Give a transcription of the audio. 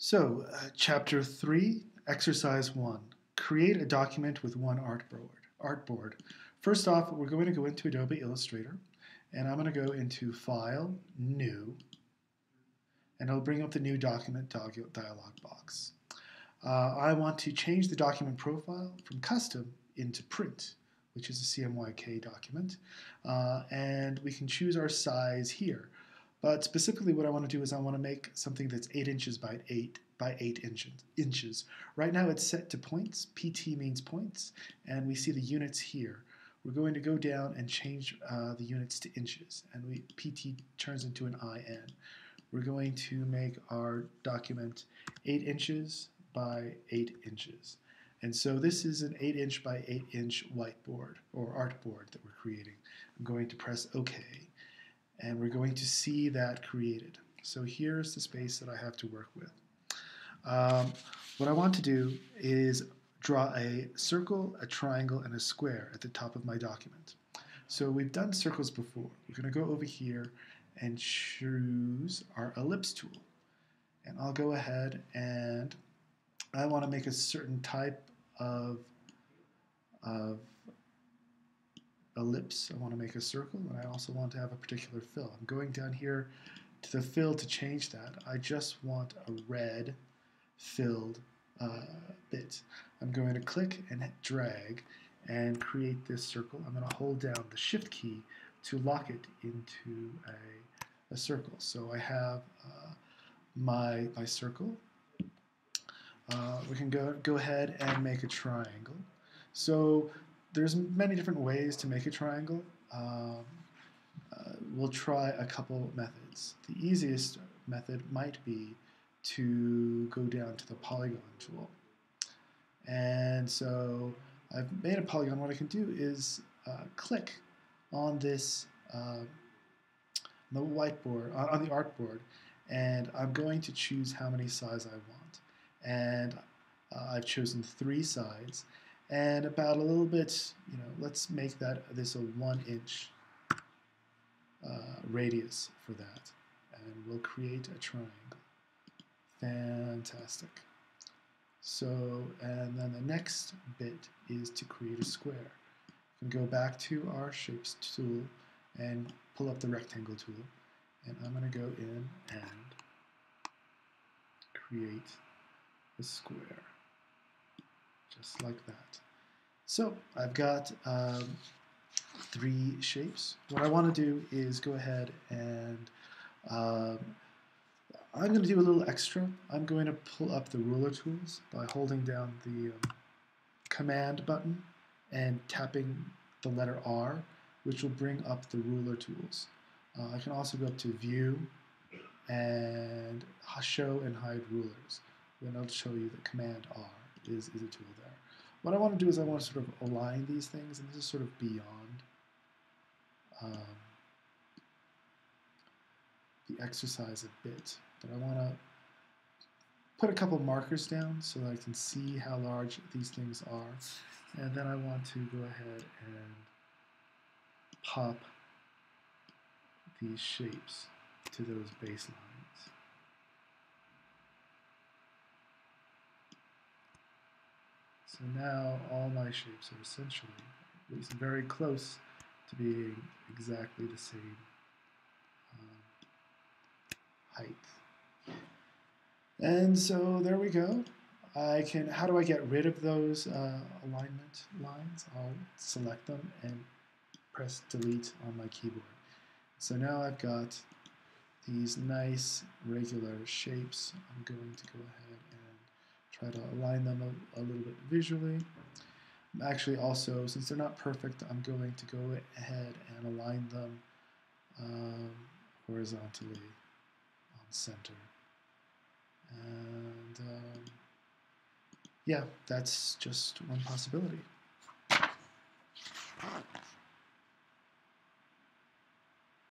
So, uh, Chapter 3, Exercise 1. Create a document with one artboard. artboard. First off, we're going to go into Adobe Illustrator, and I'm going to go into File, New, and it'll bring up the New Document dialog box. Uh, I want to change the document profile from Custom into Print, which is a CMYK document, uh, and we can choose our size here. But specifically what I want to do is I want to make something that's 8 inches by 8 by 8 inches. inches. Right now it's set to points. PT means points. And we see the units here. We're going to go down and change uh, the units to inches. And we PT turns into an IN. We're going to make our document 8 inches by 8 inches. And so this is an 8 inch by 8 inch whiteboard or artboard that we're creating. I'm going to press OK and we're going to see that created. So here's the space that I have to work with. Um, what I want to do is draw a circle, a triangle, and a square at the top of my document. So we've done circles before. We're going to go over here and choose our ellipse tool. And I'll go ahead and I want to make a certain type of, of ellipse. I want to make a circle, and I also want to have a particular fill. I'm going down here to the fill to change that. I just want a red filled uh, bit. I'm going to click and drag and create this circle. I'm going to hold down the shift key to lock it into a, a circle. So I have uh, my, my circle. Uh, we can go, go ahead and make a triangle. So there's many different ways to make a triangle. Um, uh, we'll try a couple methods. The easiest method might be to go down to the polygon tool. And so I've made a polygon. What I can do is uh, click on this uh, the whiteboard, on, the artboard, and I'm going to choose how many sides I want. And uh, I've chosen three sides and about a little bit, you know, let's make that this a one inch uh, radius for that. And we'll create a triangle. Fantastic. So, and then the next bit is to create a square. We can go back to our shapes tool and pull up the rectangle tool. And I'm going to go in and create a square just like that. So I've got um, three shapes. What I want to do is go ahead and um, I'm going to do a little extra. I'm going to pull up the ruler tools by holding down the um, command button and tapping the letter R, which will bring up the ruler tools. Uh, I can also go up to view and show and hide rulers. Then I'll show you the command R is, is a tool there. What I want to do is I want to sort of align these things, and this is sort of beyond um, the exercise a bit. But I want to put a couple markers down so that I can see how large these things are. And then I want to go ahead and pop these shapes to those baselines. So now all my shapes are essentially, at least very close to being exactly the same um, height. And so there we go. I can, how do I get rid of those uh, alignment lines? I'll select them and press delete on my keyboard. So now I've got these nice regular shapes. I'm going to go ahead try to align them a, a little bit visually. Actually, also, since they're not perfect, I'm going to go ahead and align them um, horizontally on center. And um, yeah, that's just one possibility.